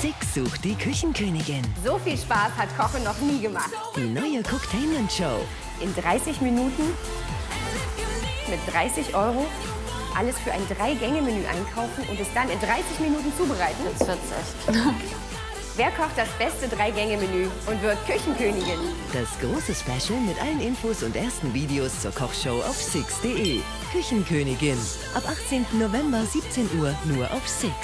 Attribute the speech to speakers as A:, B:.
A: Six sucht die Küchenkönigin.
B: So viel Spaß hat Kochen noch nie gemacht.
A: Die neue Cooktainment Show.
B: In 30 Minuten mit 30 Euro alles für ein Drei-Gänge-Menü einkaufen und es dann in 30 Minuten zubereiten.
C: Das wird's echt.
B: Wer kocht das beste Drei-Gänge-Menü und wird Küchenkönigin?
A: Das große Special mit allen Infos und ersten Videos zur Kochshow auf six.de. Küchenkönigin. Ab 18. November 17 Uhr nur auf Six.